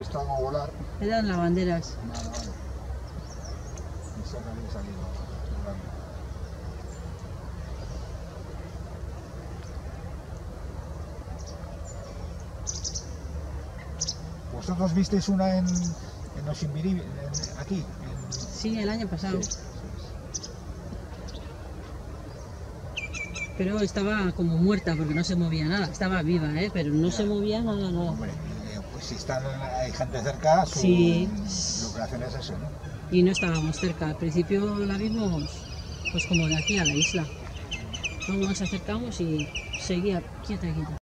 Están a volar. Eran lavanderas. Vale, vale. Esa también salido volando. ¿Vosotros visteis una en, en los Imbiribi, en- aquí? en- Sí, el año pasado. Sí, sí, Pero estaba como muerta porque no se movía nada. Estaba viva, ¿eh? Pero no se movía nada, nada. Hombre, si están, hay gente cerca, su Sí. es eso, ¿no? Y no estábamos cerca. Al principio la vimos pues como de aquí a la isla. Luego nos acercamos y seguía quieta, quieta.